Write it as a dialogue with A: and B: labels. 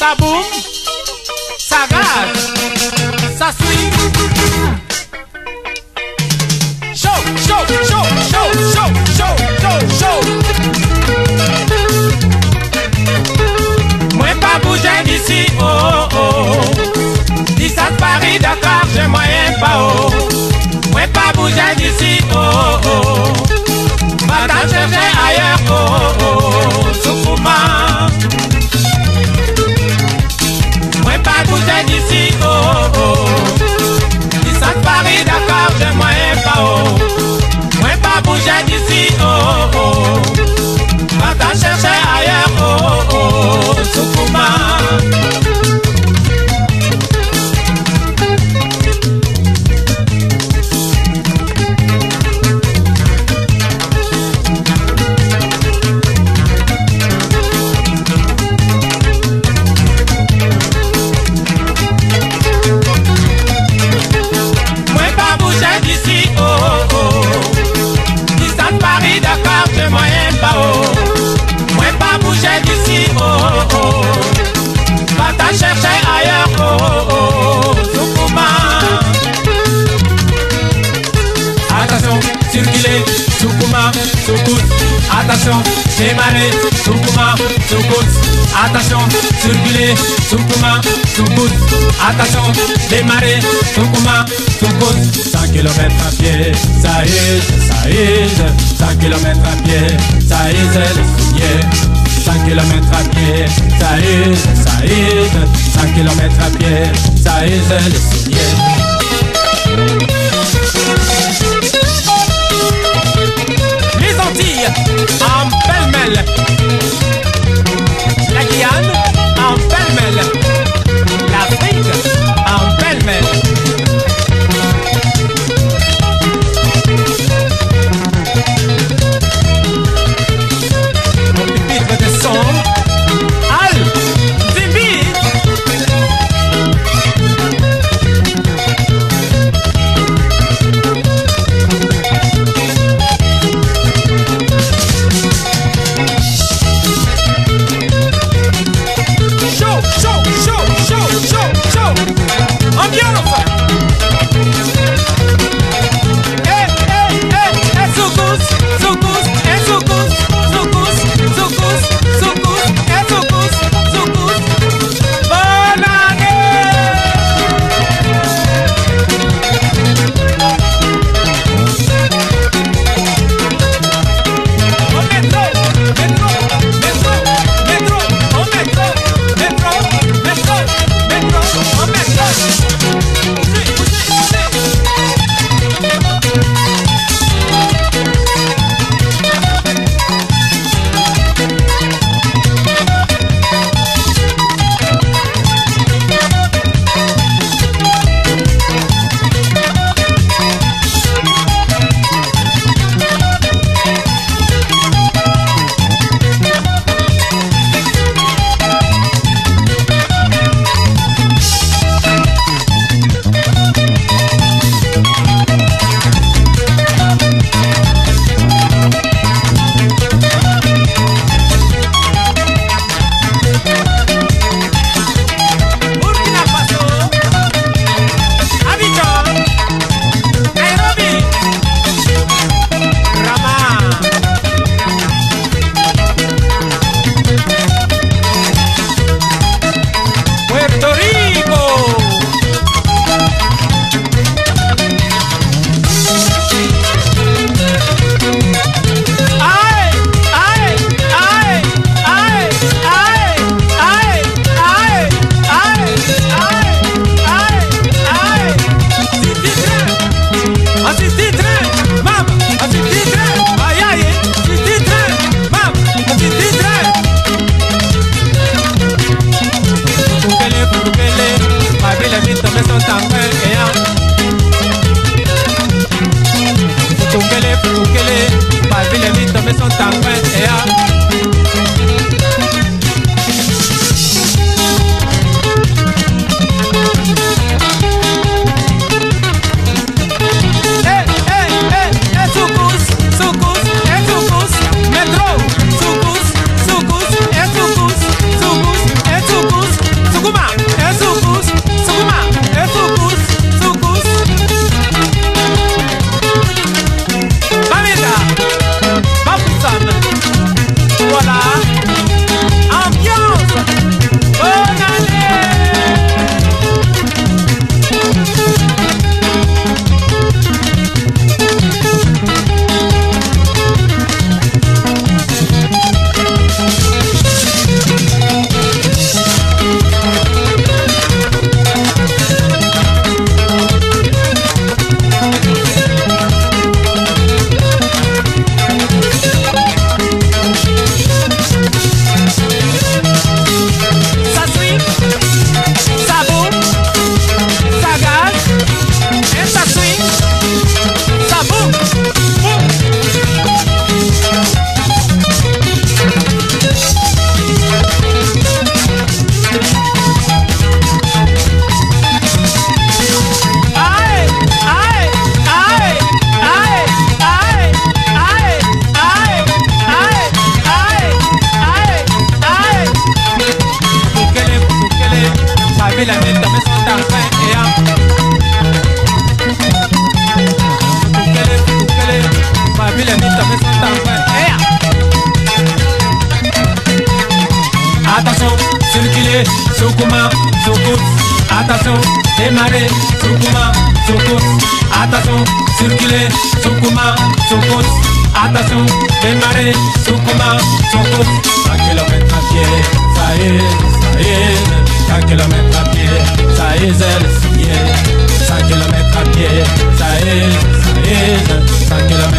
A: Sabum, Sagaz, Sassui. attention, démarrer, Soukouma, Soukouts, attention, circuler, Soukouma, Soukouts, attention, démarrer, Soukouma, Soukouts, 5 km à pied, ça est, ça est, 5 km à pied, ça est, les souliers. 5 km à pied, ça use, ça use, 5 km à pied, ça use les souliers. Sukuma, Sukut, attention, démarrer, Sukuma, Sukut, attention, circuler, Sukuma, Sukut, attention, démarrer, Sukuma, Sukut, 100 km à pied, ça y est, ça y est, 100 km à pied, ça y est, c'est signé, 100 km à pied, ça y est, ça y est, 100 km